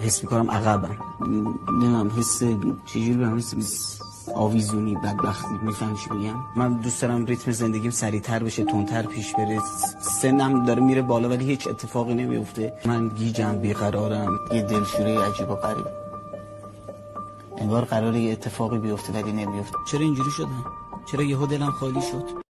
حس می‌کنم عقبم نمیم حس چجوری بهم حس آویزونی بدبختی می‌فهمی چی میگم. من دوست دارم ریتم زندگیم سریعتر بشه تندتر پیش بره. سنم داره میره بالا ولی هیچ اتفاقی نمیفته من گیجم بیقرارم یه دلشوره عجیب و غریب. انگار قراره یه اتفاقی بیفته ولی نمیفته چرا اینجوری شدم؟ چرا یهو دلم خالی شد؟